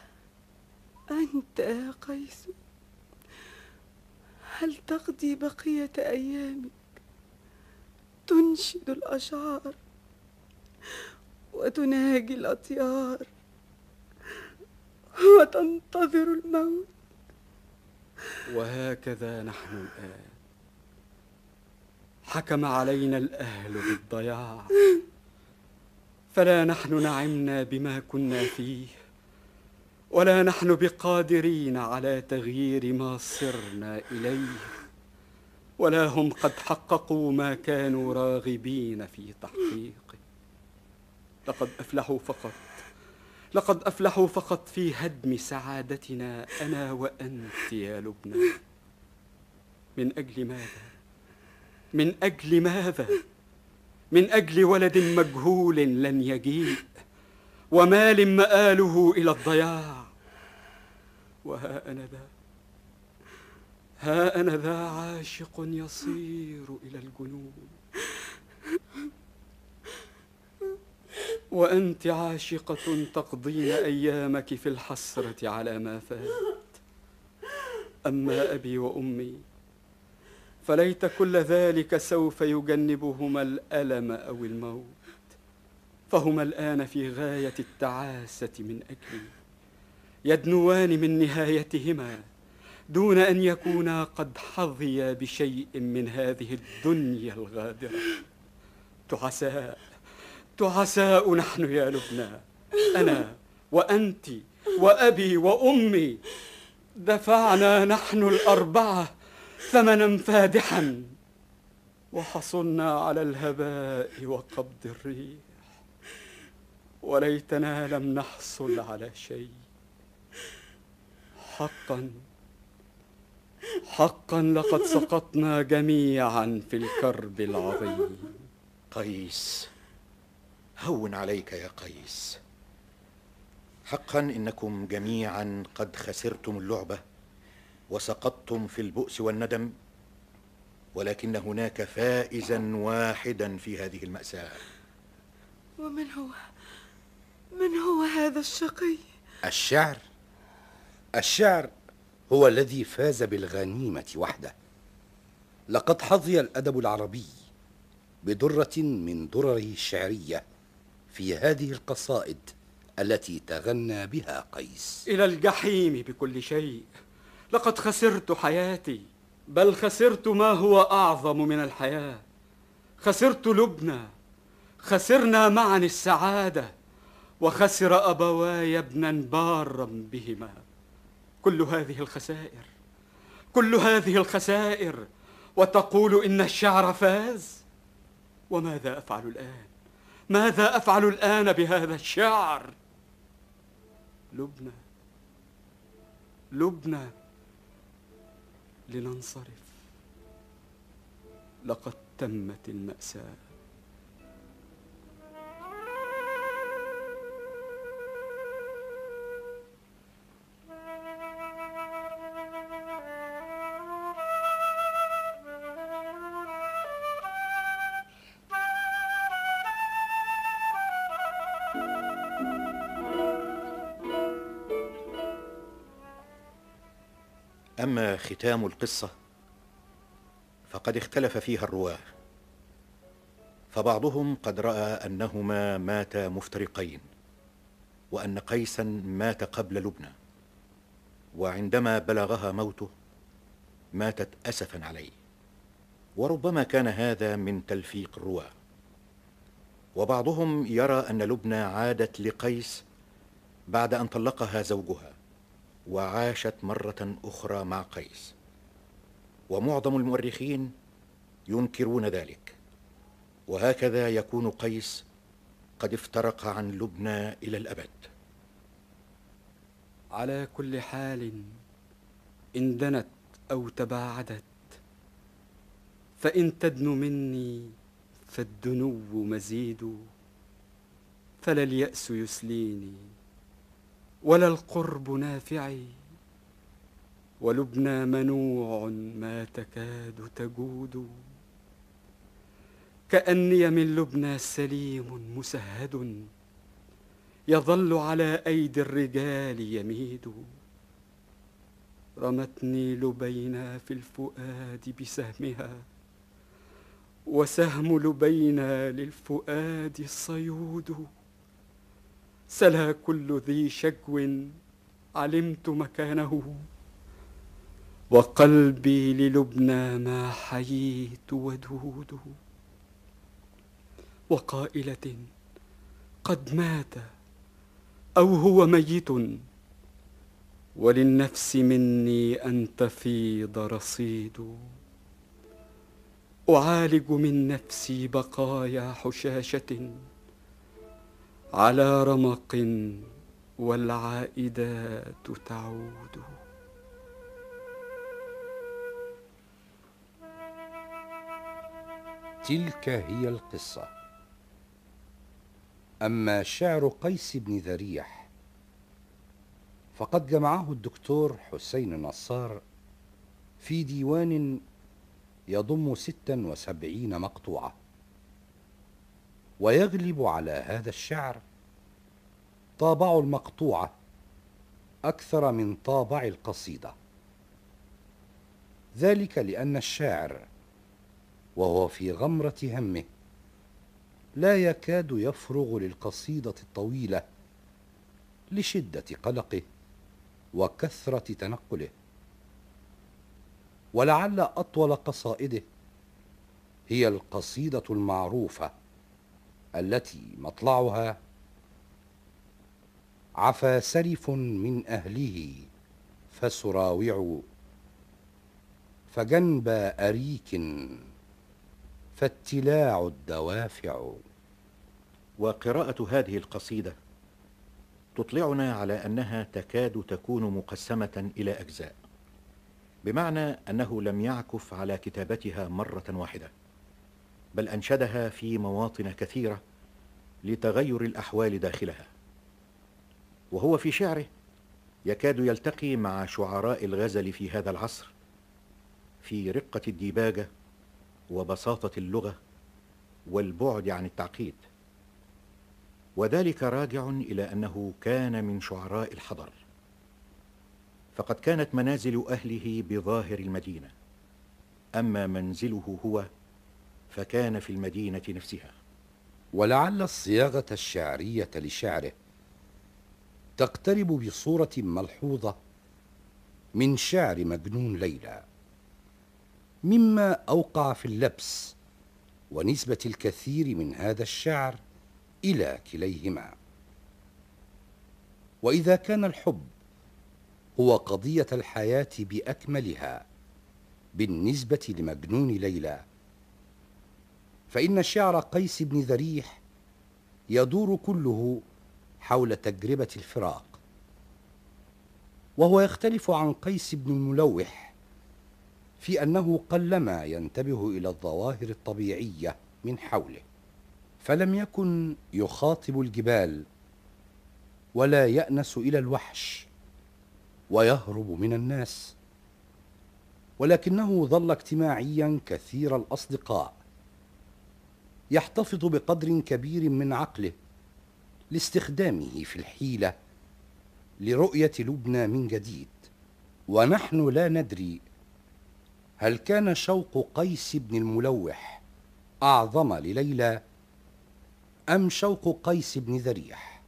أنت يا قيس. هل تقضي بقية أيامك؟ تنشد الأشعار وتناجي الأطيار وتنتظر الموت. وهكذا نحن الآن. حكم علينا الأهل بالضياع. فلا نحن نعمنا بما كنا فيه. ولا نحن بقادرين على تغيير ما صرنا إليه. ولا هم قد حققوا ما كانوا راغبين في تحقيقه. لقد أفلحوا فقط. لقد أفلحوا فقط في هدم سعادتنا أنا وأنت يا لبنى. من أجل ماذا؟ من أجل ماذا؟ من أجل ولد مجهول لن يجيء. ومال مآله إلى الضياع. وها أنا ذا. ها أنا ذا عاشق يصير إلى الجنون. وأنت عاشقة تقضين أيامك في الحسرة على ما فات. أما أبي وأمي فليت كل ذلك سوف يجنبهما الألم أو الموت. فهما الآن في غاية التعاسة من أجلي. يدنوان من نهايتهما دون أن يكونا قد حظيا بشيء من هذه الدنيا الغادرة. تعساء تعساء نحن يا لبنى. أنا وأنت وأبي وأمي دفعنا نحن الأربعة ثمنا فادحا وحصلنا على الهباء وقبض الريح. وليتنا لم نحصل على شيء. حقا. حقا لقد سقطنا جميعا في الكرب العظيم. قيس هون عليك يا قيس. حقا إنكم جميعا قد خسرتم اللعبة وسقطتم في البؤس والندم ولكن هناك فائزا واحدا في هذه المأساة. ومن هو؟ من هو هذا الشقي؟ الشعر؟ الشعر هو الذي فاز بالغنيمة وحده. لقد حظي الأدب العربي بدرة من درره الشعرية في هذه القصائد التي تغنى بها قيس. إلى الجحيم بكل شيء. لقد خسرت حياتي بل خسرت ما هو أعظم من الحياة. خسرت لبنى خسرنا معا السعادة وخسر أبواي ابنا بارا بهما. كل هذه الخسائر كل هذه الخسائر وتقول إن الشعر فاز. وماذا أفعل الآن؟ ماذا أفعل الآن بهذا الشعر؟ لبنى لبنى لننصرف. لقد تمت المأساة. أما ختام القصة فقد اختلف فيها الرواة فبعضهم قد رأى أنهما ماتا مفترقين وأن قيسا مات قبل لبنى وعندما بلغها موته ماتت اسفا عليه وربما كان هذا من تلفيق الرواة. وبعضهم يرى أن لبنى عادت لقيس بعد أن طلقها زوجها وعاشت مرة أخرى مع قيس. ومعظم المؤرخين ينكرون ذلك. وهكذا يكون قيس قد افترق عن لبنى إلى الأبد. على كل حال إن دنت أو تباعدت فإن تدن مني فالدنو مزيد فلا اليأس يسليني. ولا القرب نافعي ولبنى منوع ما تكاد تجود. كأني من لبنى سليم مسهد يظل على أيدي الرجال يميد. رمتني لبينا في الفؤاد بسهمها وسهم لبينا للفؤاد صيود. سلا كل ذي شجو علمت مكانه. وقلبي للبنى ما حييت ودود وقائلة قد مات أو هو ميت. وللنفس مني أن تفيض رصيد أعالج من نفسي بقايا حشاشة. على رمق والعائدات تعود. تلك هي القصة. أما شعر قيس بن ذريح فقد جمعه الدكتور حسين نصار في ديوان يضم ستا وسبعين مقطوعة. ويغلب على هذا الشعر. طابع المقطوعة أكثر من طابع القصيدة. ذلك لأن الشاعر وهو في غمرة همه لا يكاد يفرغ للقصيدة الطويلة لشدة قلقه وكثرة تنقله. ولعل أطول قصائده هي القصيدة المعروفة التي مطلعها عفا سرف من أهله فسراوع فجنب أريك فاتلاع الدوافع. وقراءة هذه القصيدة تطلعنا على أنها تكاد تكون مقسمة إلى أجزاء بمعنى أنه لم يعكف على كتابتها مرة واحدة. بل أنشدها في مواطن كثيرة لتغير الأحوال داخلها. وهو في شعره يكاد يلتقي مع شعراء الغزل في هذا العصر في رقة الديباجة وبساطة اللغة والبعد عن التعقيد. وذلك راجع إلى أنه كان من شعراء الحضر. فقد كانت منازل أهله بظاهر المدينة. أما منزله هو فكان في المدينة نفسها. ولعل الصياغة الشعرية لشعره تقترب بصورة ملحوظة من شعر مجنون ليلى مما أوقع في اللبس ونسبة الكثير من هذا الشعر إلى كليهما. وإذا كان الحب هو قضية الحياة بأكملها بالنسبة لمجنون ليلى فإن شعر قيس بن ذريح يدور كله حول تجربة الفراق. وهو يختلف عن قيس بن الملوح في أنه قلما ينتبه إلى الظواهر الطبيعية من حوله فلم يكن يخاطب الجبال ولا يأنس إلى الوحش ويهرب من الناس ولكنه ظل اجتماعيا كثير الأصدقاء. يحتفظ بقدر كبير من عقله لاستخدامه في الحيلة لرؤية لبنى من جديد. ونحن لا ندري هل كان شوق قيس بن الملوح أعظم لليلى أم شوق قيس بن ذريح.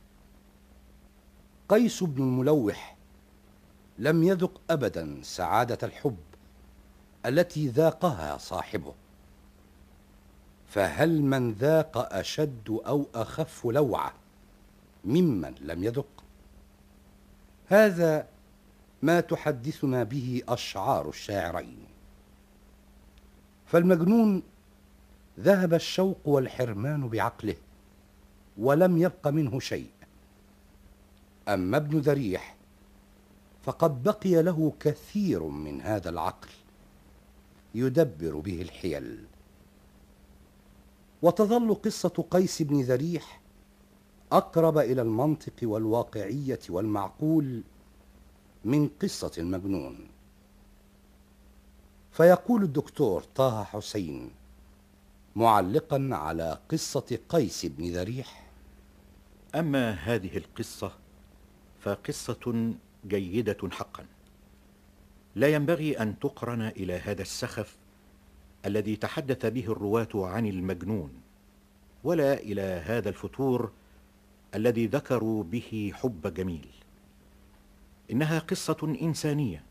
قيس بن الملوح لم يذق أبدا سعادة الحب التي ذاقها صاحبه. فهل من ذاق أشد أو أخف لوعة ممن لم يذق؟ هذا ما تحدثنا به أشعار الشاعرين. فالمجنون ذهب الشوق والحرمان بعقله ولم يبق منه شيء. أما ابن ذريح فقد بقي له كثير من هذا العقل يدبر به الحيل. وتظل قصة قيس بن ذريح أقرب إلى المنطق والواقعية والمعقول من قصة المجنون. فيقول الدكتور طه حسين معلقا على قصة قيس بن ذريح أما هذه القصة فقصة جيدة حقا. لا ينبغي أن تقرن إلى هذا السخف الذي تحدث به الرواة عن المجنون. ولا إلى هذا الفتور الذي ذكروا به حب جميل. إنها قصة إنسانية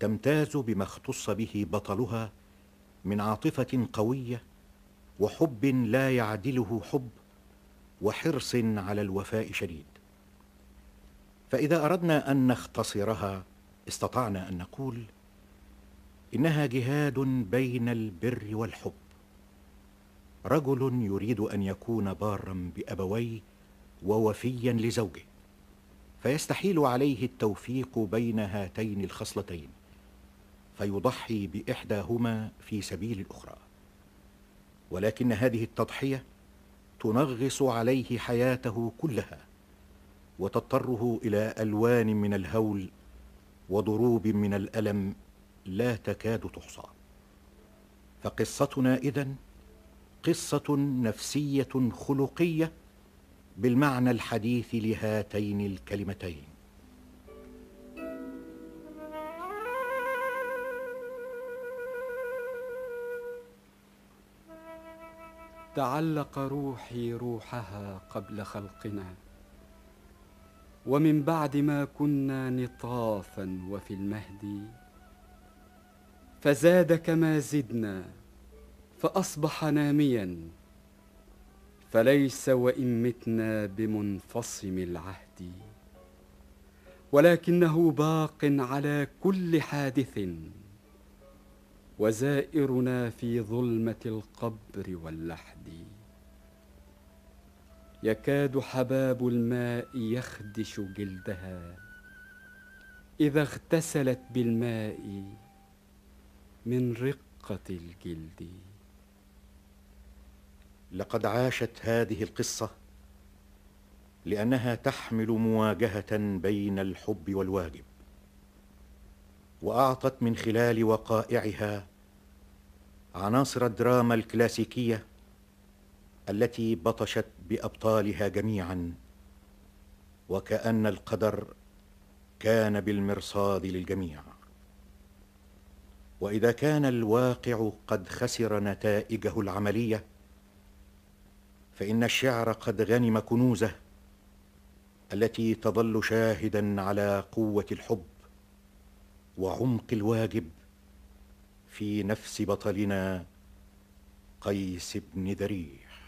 تمتاز بما اختص به بطلها من عاطفة قوية وحب لا يعدله حب وحرص على الوفاء شديد. فإذا أردنا أن نختصرها استطعنا أن نقول إنها جهاد بين البر والحب. رجل يريد أن يكون بارا بأبويه ووفيا لزوجه فيستحيل عليه التوفيق بين هاتين الخصلتين فيضحي بإحداهما في سبيل الأخرى. ولكن هذه التضحية تنغص عليه حياته كلها وتضطره إلى ألوان من الهول وضروب من الألم لا تكاد تحصى. فقصتنا إذن قصة نفسية خلقية بالمعنى الحديث لهاتين الكلمتين. تعلق روحي روحها قبل خلقنا ومن بعد ما كنا نطافا وفي المهد فزاد كما زدنا فأصبح ناميا. فليس وإن متنا بمنفصم العهد. ولكنه باق على كل حادث. وزائرنا في ظلمة القبر واللحد. يكاد حباب الماء يخدش جلدها. إذا اغتسلت بالماء من رقة الجلد. لقد عاشت هذه القصة لأنها تحمل مواجهة بين الحب والواجب وأعطت من خلال وقائعها عناصر الدراما الكلاسيكية التي بطشت بأبطالها جميعا وكأن القدر كان بالمرصاد للجميع. وإذا كان الواقع قد خسر نتائجه العملية فإن الشعر قد غنم كنوزه التي تظل شاهدا على قوة الحب وعمق الواجب في نفس بطلنا قيس بن ذريح